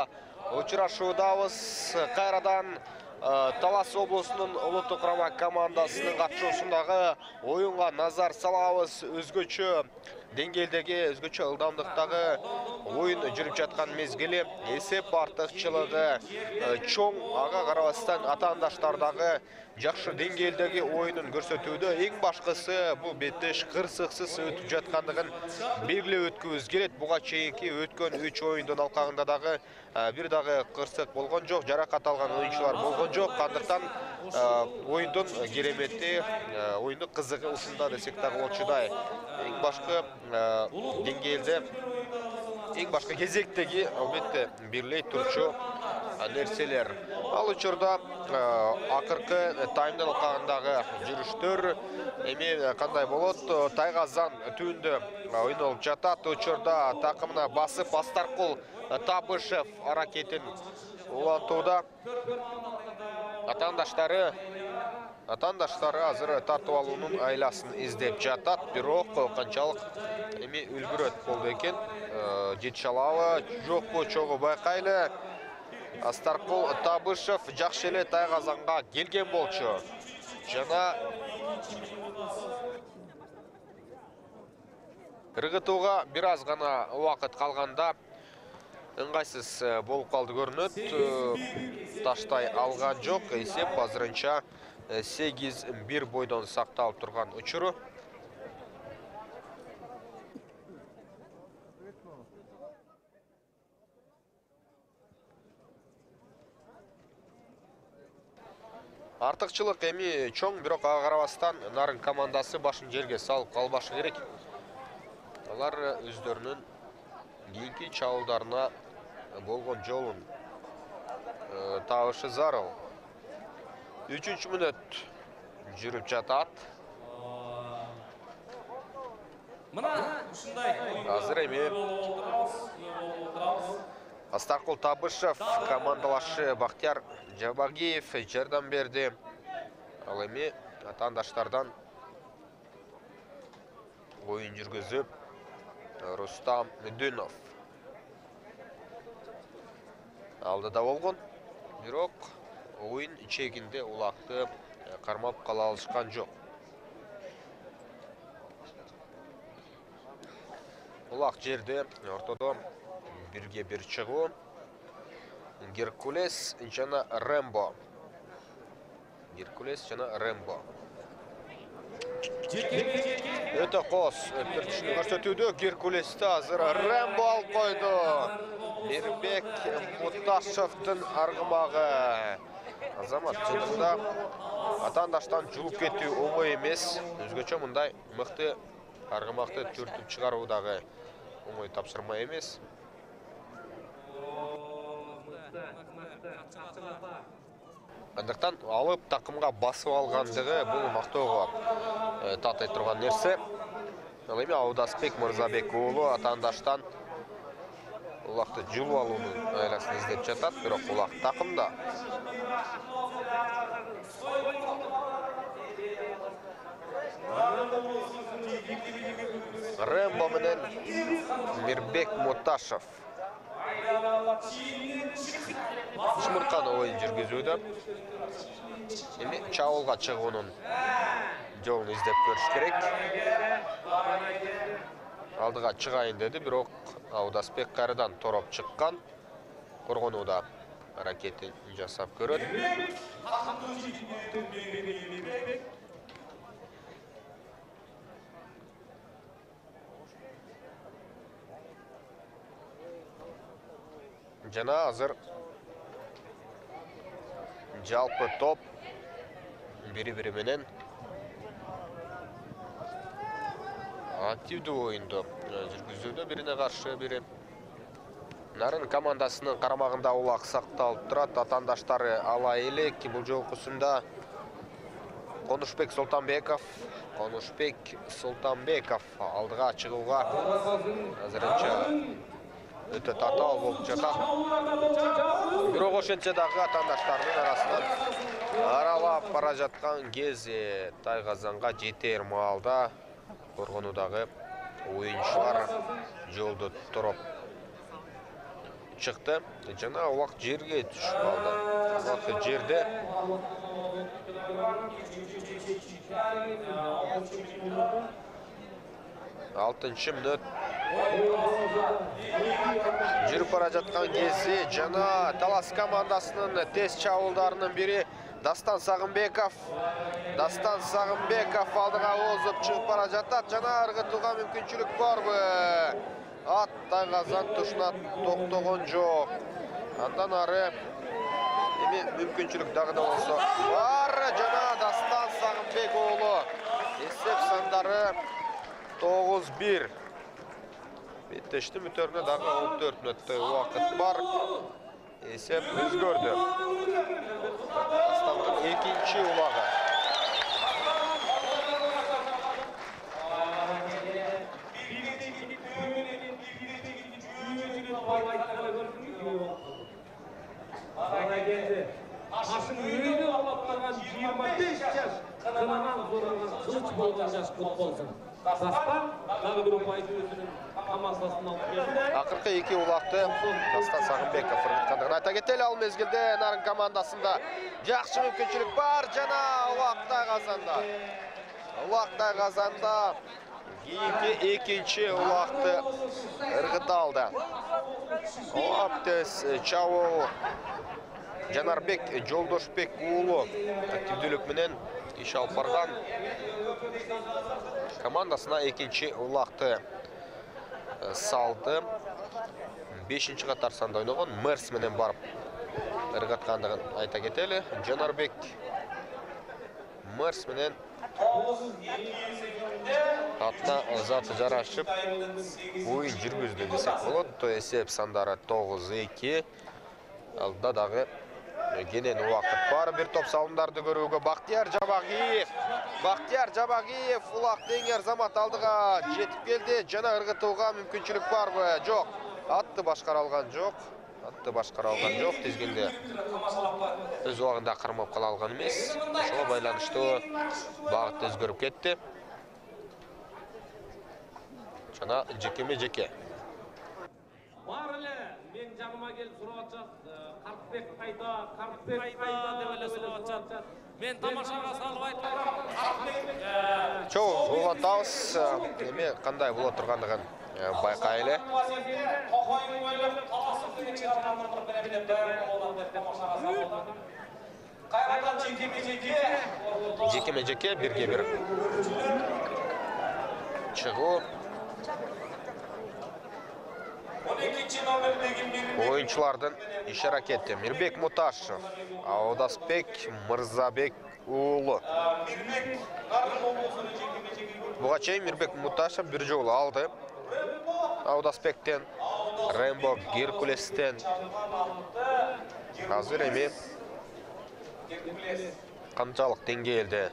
учурашуудабыз кайрадан э, талас облусунун улуттук курама командасынын катышуусундагы оюнга назар салабыз өзгөчө деңгээлдеги өзгөчө ылдамдыктагы оюн жүрүп жаткан мезгили эсеп артыкчылыгы чоң ага карабастан атаандаштар дагы жакшы деңгээлдеги оюнун көрсөтүүдө эң башкысы бул беттеш кырсыксыз өтүп жаткандыгын белгилеп өткүбүз келет буга чейинки өткөн үч оюндун алкагында дагы бир дагы кырсык болгон жок жаракат алган оюнчулар болгон жок андыктан оюндун керемети оюндун кызыгы ушунда десек дагы болчудай эң башкы деңгээлде эң башкы кезектеги албетте турчу нерселер ал учурда акыркы таймдын алкагындагы жүрүштөр. Эми кандай болот? Тайгазан түбүндө ойнолуп жатат. Учурда такымына басып астаркул табышев аракетин улантууда. Атаандаштары атаандаштары азыр тартып алуунун айласын издеп жатат. Бирок канчалык эми үлгүрөт болду экен. Жетише алабы жокпу чогуу байкайлы. Астаркул табышев жакшы эле тайгазанга келген болчу жана ыргытууга бир аз гана убакыт калганда ыңгайсыз болуп калды көрүнөт таштай алган жок эсеп азырынча сегиз бир бойдон сакталып турган артыкчылык эми чоң бирок ага карабастан нарын командасы башын жерге салып калбашы керек алар өздөрүнүн кийинки чабуулдарына болгон жолун табышы зарыл үчүнчү мүнөт жүрүп жатат мына ушундай азыр эми астаркул табышев командалашы бактияр жабагиев жардам берди. Ал эми атаандаштардан оюн жүргүзүп рустам мүдүнов алдыда болгон бирок оюн чегинде улакты кармап кала алышкан жок. Улак жерде ортодо бирге бир чыгуу геркулес жана рембо геркулес жана рембо өтө кооз өттүртүшүн көрсөтүүдө геркулести азыр рембо алып койду мирбек муташевдин аргымагы азамат чындыгында атаандаштан жулуп кетүү оңой эмес өзгөчө мындай мыкты аргымакты түртүп чыгаруу дагы оңой тапшырма эмес. Андыктан алып такымга басып алгандыгы бул мактоого татый турган нерсе. Ал эми аудасбек мырзабек уулу атаандаштан улакты жулуп алуунун айласын издеп жатат бирок улак такымда рэмбо менен мирбек муташев чымыркан оюн жүргүзүүдө. Эми чабуулга чыгуунун жолун издеп көрүш керек. Алдыга чыгайын деди бирок аудасбек кайрадан тороп чыккан коргонууда аракетин жасап көрөт жана азыр жалпы топ бири бири менен активдүү оюнду жүргүзүүдө бирине каршы бири нарын командасынын карамагында улак сакталып турат атаандаштары ала элек бул жолкусунда конушбек султанбеков конушбек султанбеков алдыга чыгууга азырынча өтө татаал болуп жатат бирок ошентсе дагы атаандаштарынын арасынан аралап бара жаткан кези тайгазанга жетер маалда коргонуудагы оюнчулар жолдо тороп чыкты. Жана убак жерге түшүп калды. Убак жерде алтынчы мүнөт жүрүп бара жаткан кези жана талас командасынын тез чабуулдарынын бири дастан сагынбеков дастан сагынбеков алдыга озуп чыгып бара жатат жана ыргытууга мүмкүнчүлүк барбы ат тайгазан тушуна токтогон жок андан ары эми мүмкүнчүлүк дагы да болсо бар. Жана дастан сагынбек уулу эсеп сандары тогуз бир беттештин бүтөрүнө дагы он төрт мүнөттөй убакыт бар эсеп өзгөрдү дастандын экинчи улагы Ашын үйреніп алып қалған 25 жас құт Дастан тағы бір ұпайды өзінің командасына алып келді. улакты дастан сагынбеков ыргыткандыгын айта кетели ал мезгилде нарын командасында жакшы мүмкүнчүлүк бар. Жана улактай казанда улактай казанда кийинки экинчи улакты ыргыта алды. Абтес чабуул жанарбек жолдошбек уулу активдүүлүк менен иш алып барган командасына экинчи улакты э, салды. Бешинчи катар санда ойногон мерс менен барып ыргаткандыгын айта кетели жанарбек мерс менен атына заты жарашып оюн жүргүздү десек болот эсеп сандары тогуз эки алдыда дагы кенен убакыт бар бир топ салымдарды көрүүгө бактияр жабагиев. Бактияр жабагиев улакты эңер замат алдыга жетип келди. Жана ыргытууга мүмкүнчүлүк барбы? Жок. Атты башкара алган жок. Атты башкара алган жок тизгинде өз убагында кармап кала алган эмес. Ошого байланыштуу багыт өзгөрүп кетти. Жана жекеме жеке. Бар эле мен жаныма келип сурап атышат. Мен тамашага салып айтып чоң улантабыз эми кандай боло тургандыгын э, байкайлы Тохойдун бойлап таласып деген чыгаргандар менен деп дайыр деп тамашага салып Кайрадан жекеме жеке жекеме жеке бирге чыгуу 12 номердеги Мирбек муташев аудасбек мырзабек жеке буга чейин мирбек муташев бир жолу алды аудасбектен рэмбо геркулестен азыр эми канчалык деңгээлде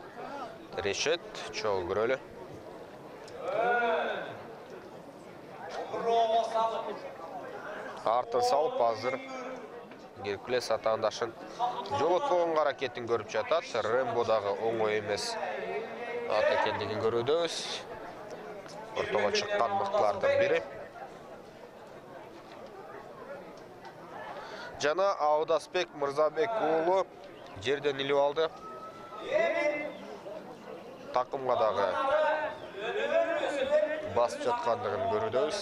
тирешет чогуу көрөлү артын салып азыр геркулес атаандашын жолотпогонго аракетин көрүп жатат. Рембо дагы оңой эмес ат экендигин көрүүдөбүз ортого чыккан мыктылардын бири. Жана аудасбек мырзабек уулу жерден илип алды. Такымга дагы басып жаткандыгын көрүүдөбүз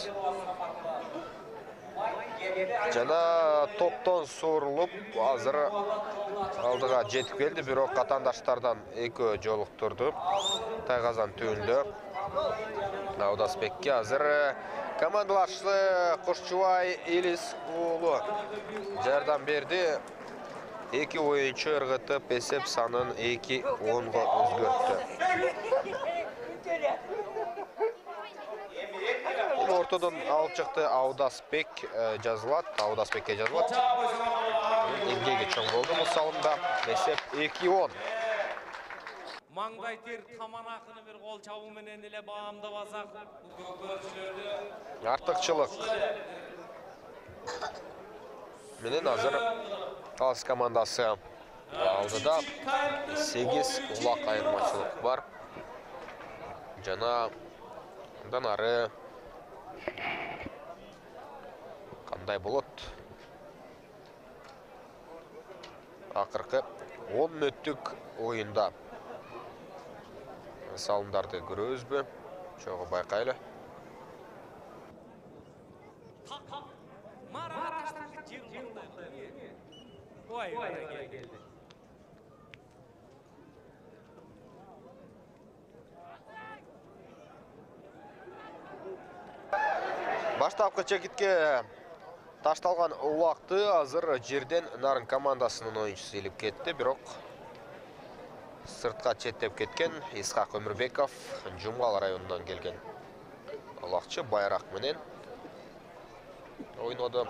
жана топтон суурулуп азыр алдыга жетип келди бирок атаандаштардан экөө жолуктурду. Тайгазан түбүндө. Аудасбекке азыр командалашы кушчубай илис уулу жардам берди. Эки оюнчу ыргытып эсеп санын эки онго өзгөрттү [LAUGHS] ортодон алып чыкты Аудасбек жазылат. Аудасбекке жазылат. Эмгеги чоң болду бул салымда. Эсеп 2-10. маңдай тер таман акыны бир кол чабуу менен эле бул көкөрчүлөрдү Артыкчылык. Менен азыр Талас командасы алдыда 8 улак айырмачылык бар. Жана андан ары кандай болот? Акыркы 10 мүнөттүк оюнда салымдарды көрөбүзбү? Марат жер ой баракелде Баштапкы чекитке ташталган убакты азыр жерден нарын командасынын оюнчусу илип кетти, бирок сыртка четтеп кеткен Исхак Өмүрбеков Жумгал районунан келген улакчы байрақ менен ойноду.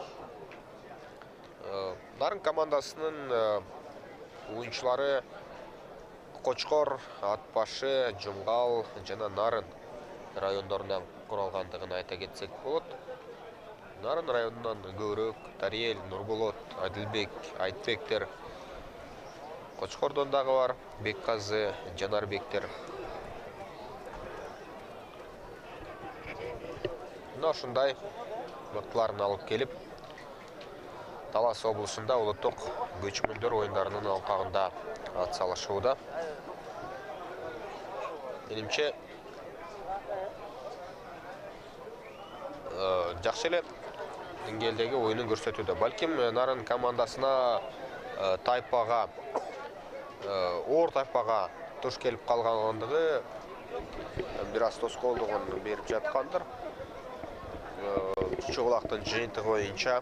Э, Нарын командасынын э, оюнчулары Кочкор, Атбашы, Жумгал жана Нарын райондорунан куралгандыгын айта кетсек болот. Нарын районунан көбүрөөк Тариел, Нурболот, Адилбек, Айтбектер, Кочкордон дагы бар Бекказы, Жанарбектер. Мына ушундай мыктыларын алып келип, Талас облусунда улуттук көчмөндөр оюндарынын алкагында ат салышууда. Менимче жакшы деңгээлдеги оюнун көрсөтүүдө. Балким э, Нарын командасына э, тайпага оор тайпага туш келип калгандыгы бир аз тоскоолдугун берип жаткандыр. Чучугулактын жыйынтыгы боюнча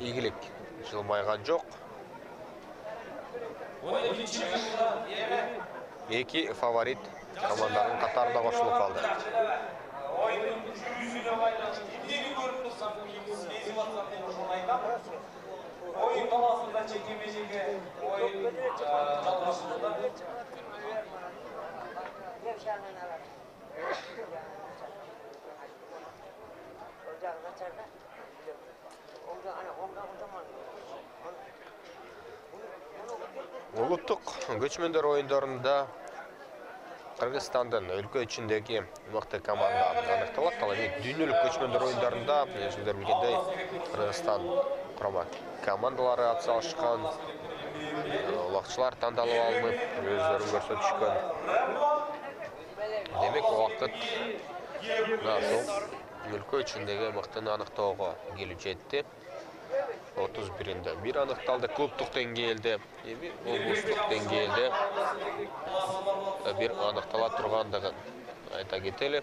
ийгилик жылмайган жок. Эки фаворит команданын катарына кошулуп калды. Ойын таласында жекеме жеке ойын жалғасуда көчмөндөр оюндарында Кыргызстандын өлкө ичиндеги мыкты команда аныкталат. Ал эми дүйнөлүк көчмөндөр оюндарында өзүңөр билгендей Кыргызстан курама командалары атсалышкан улакчылар тандалып алынып, өздөрүн көрсөтүшкөн. Демек, убакыт мына ошол өлкө ичиндеги мыктыны аныктоого келип жетти. 31-inde bir anıktaldı klubtuk dengelde, ebi облустук деңгээлде bir anıktala тургандыгын айта кетели.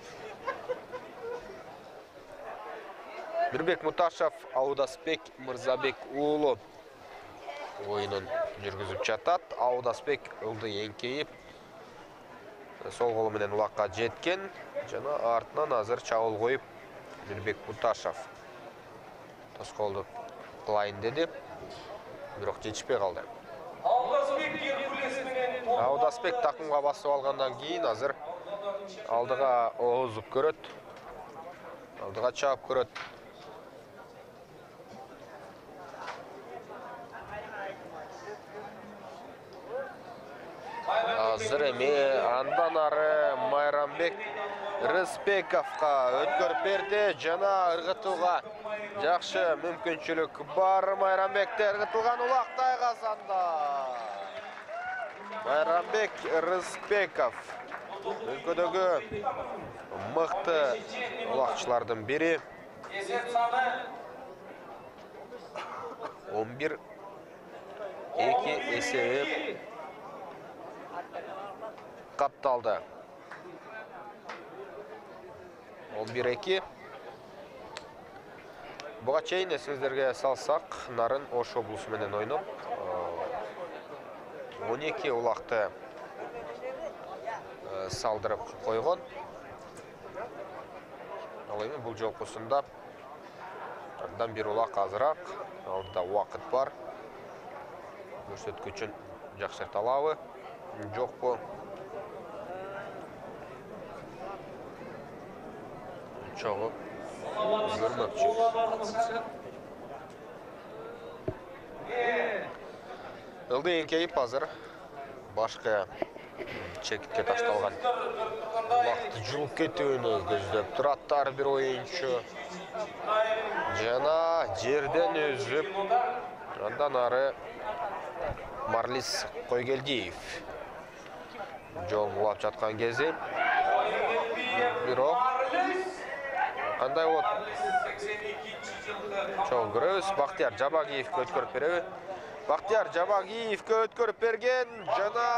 Мирбек Муташев, Аудасбек Мырзабек уулу ойынын жүргүзүп жатат. Аудасбек ылды эңкейип сол колу менен жеткен жана артынан азыр чабуул коюп Мирбек Муташев тоскоолду кылайын деди. Бирок жетишпей калды. Аудасбек такымга басып алгандан кийин азыр алдыга озуп көрөт. Алдыга чаап көрөт. Азыр эми андан ары майрамбек рысбековго өткөрүп берди. Жана ыргытууга. Жакшы мүмкүнчүлүк бар майрамбекте ыргытылган улак тайгазанда майрамбек рысбеков. Өлкөдөгү мыкты улакчылардын бири Есеп саны 11 2 эсеби катталды 11-2 буга чейин эсиңиздерге салсак нарын ош облусу менен ойноп 12 улакты э, салдырып койгон ал эми бул жолкусунда андан бир улак азыраак алдыда убакыт бар. Көрсөткүчүн жакшырта алабы жокпу чогуу көрмөкчү ылдый эңкейип азыр башкы чекитке ташталган. Убакытты жууп кетүүнү көздөп турат ар бир оюнчу. Жана жерден үзүп андан ары марлис койгелдиев жолун улап жаткан кези. Бирок 82 жылғы чогуу көрөбүз бактияр жабагиевке өткөрүп береби бактияр жабагиевке өткөрүп берген. Жана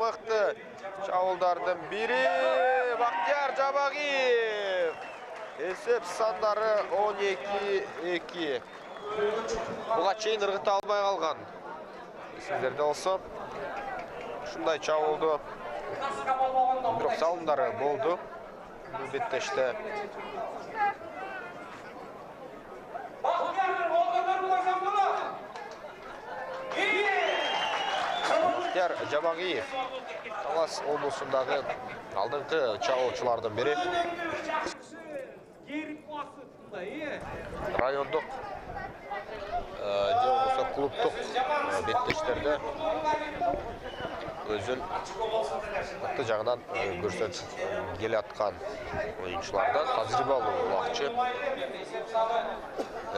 мыкты чабуулдардын бири бактияр жабагиев эсеп сандары 12-2 буга чейин ыргыта албай калган эсиңиздерде болсо ушундай чабуулду бирок салымдары бул беттеште Бактияр жабагиев талас Герик басытында, е. райондук э, же болбосо клубдук э, беттештерде өзүн мыкты жагынан э, көрсөтүп келаткан оюнчулардан тажрыйбалуу улакчы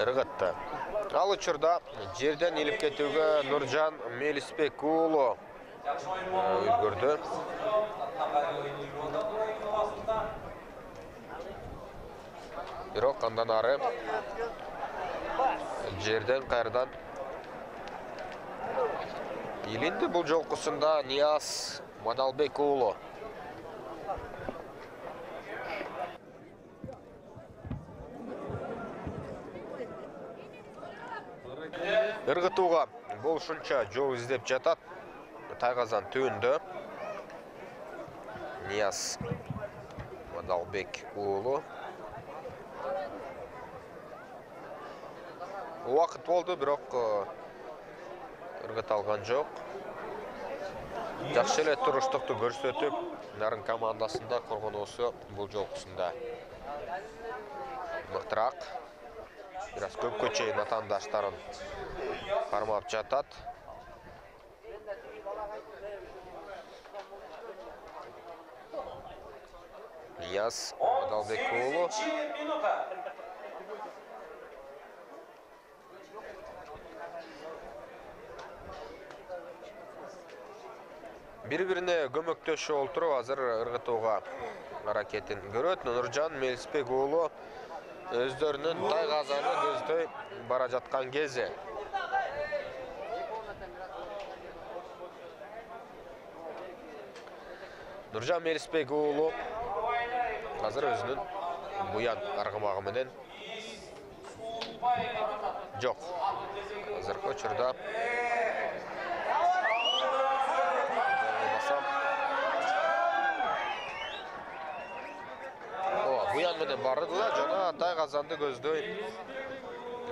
ыргытты ал учурда жерден илип кетүүгө нуржан мелисбек уулу үлгүрдү бирок андан ары жерден кайрадан илинди бул жолкусунда нияз мадалбек уулу ыргытууга болушунча жол издеп жатат. Тайгазан түбүндө нияз мадалбек уулу убакыт болду бирок ыргыта алган жок. Жакшы эле туруштукту көрсөтүп нарын командасында коргоноосу бул жолкусунда мыктыраак бир аз көпкө чейин атаандаштарын кармап жатат. Нияз мадалбек уулу бири бирине көмөктөшүп олтуруп азыр ыргытууга аракетин көрөт. Нуржан мелисбек уулу өздөрүнүн тайгазаны көздөй бара жаткан кези. Нуржан мелисбек уулу азыр өзүнүн буян аргымагы менен жок. Азыркы учурда буян менен барды жана тайгазанды көздөй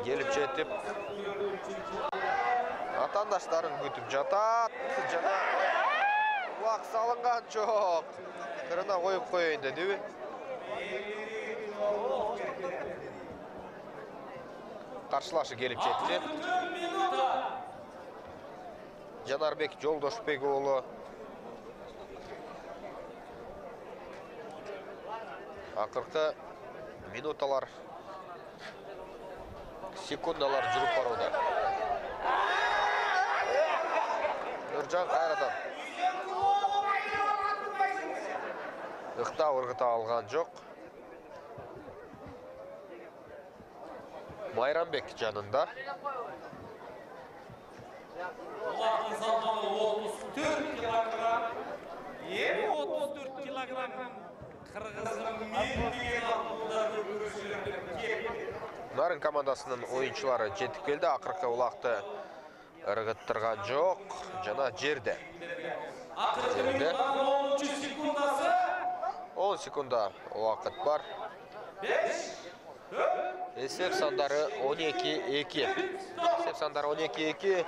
келип жетип атаандаштарын күтүп жатат жана улак салынган жок кырына коюп коеюн дедиби каршылашы келип жетти жанарбек жолдошбек уулу акыркы минуталар секундалар жүрүп барууда нуржан кайрадан ыктап ыргыта алган жок майрамбек жанында Улардың салмағы 34 килограмм. Ең 34 килограмм. Нарын командасынын оюнчулары жетип келди акыркы улакты ыргыттырган жок жана жерде Ақырғы Жерде. минуттың 10 секундасы. 10 секунда убакыт бар 5, эсеп сандары 12-2 эсеп сандары 12-2